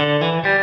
Música